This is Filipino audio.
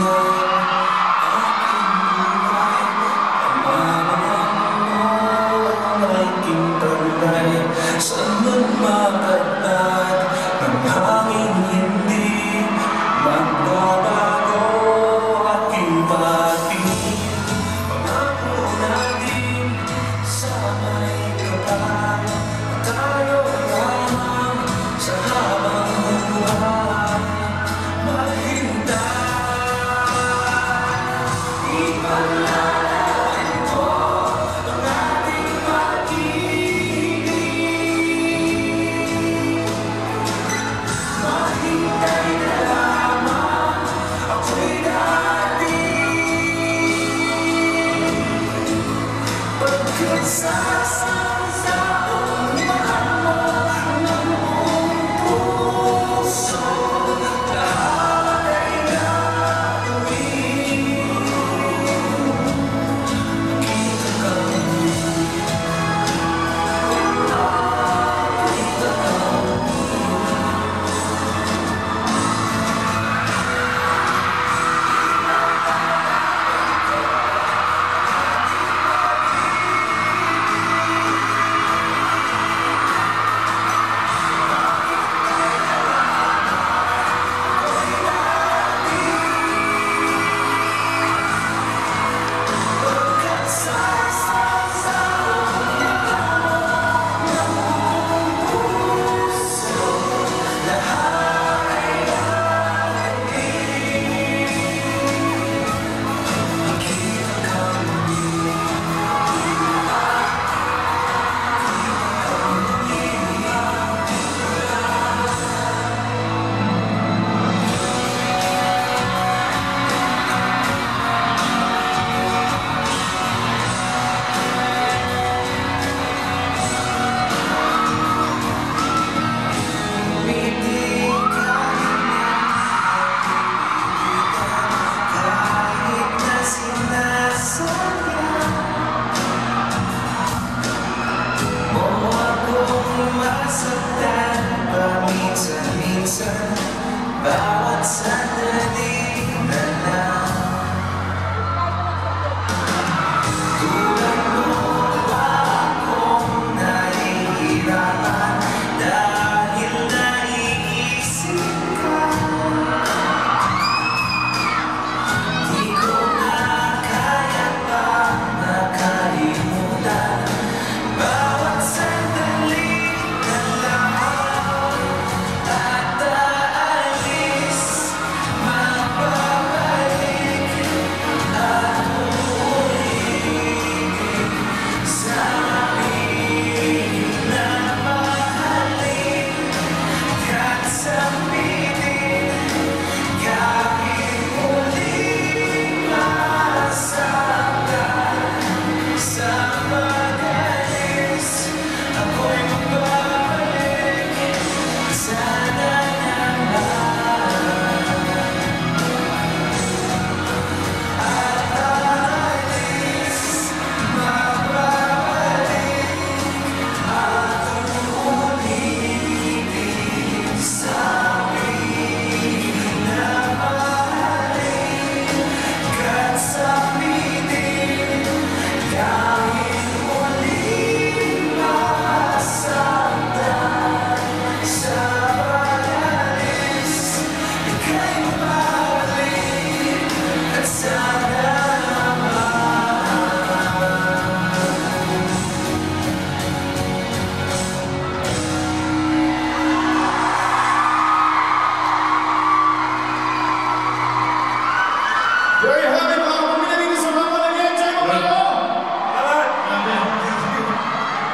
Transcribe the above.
Sa Aking